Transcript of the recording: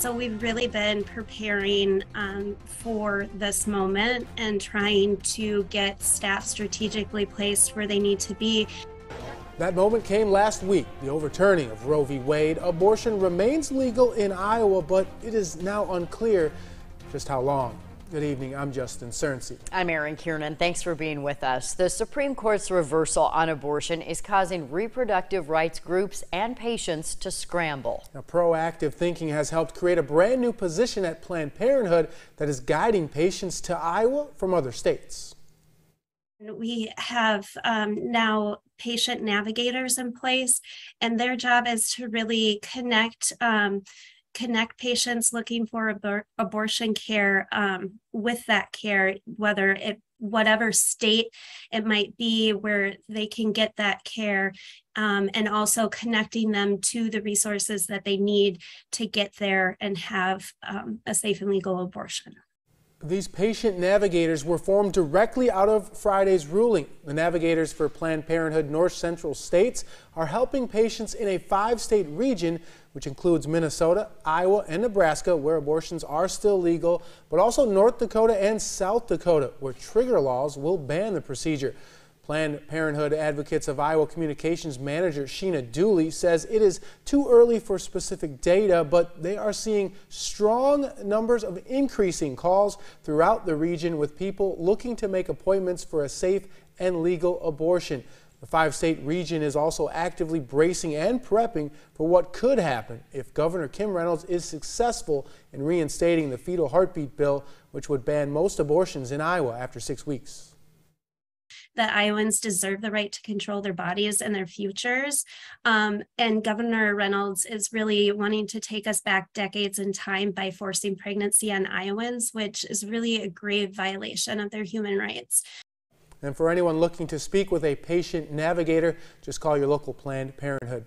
So we've really been preparing um, for this moment and trying to get staff strategically placed where they need to be. That moment came last week, the overturning of Roe v. Wade. Abortion remains legal in Iowa, but it is now unclear just how long. Good evening. I'm Justin Surrency. I'm Erin Kiernan. Thanks for being with us. The Supreme Court's reversal on abortion is causing reproductive rights groups and patients to scramble. Now, proactive thinking has helped create a brand new position at Planned Parenthood that is guiding patients to Iowa from other states. We have um, now patient navigators in place, and their job is to really connect um, connect patients looking for abor- abortion care um, with that care, whether it whatever state it might be where they can get that care um, and also connecting them to the resources that they need to get there and have um, a safe and legal abortion. These patient navigators were formed directly out of Friday's ruling. The navigators for Planned Parenthood North Central states are helping patients in a five state region, which includes Minnesota, Iowa, and Nebraska, where abortions are still legal, but also North Dakota and South Dakota, where trigger laws will ban the procedure. Planned Parenthood Advocates of Iowa Communications Manager Sheena Dooley says it is too early for specific data, but they are seeing strong numbers of increasing calls throughout the region with people looking to make appointments for a safe and legal abortion. The five state region is also actively bracing and prepping for what could happen if Governor Kim Reynolds is successful in reinstating the fetal heartbeat bill, which would ban most abortions in Iowa after six weeks that Iowans deserve the right to control their bodies and their futures. Um, and Governor Reynolds is really wanting to take us back decades in time by forcing pregnancy on Iowans, which is really a grave violation of their human rights. And for anyone looking to speak with a patient navigator, just call your local Planned Parenthood.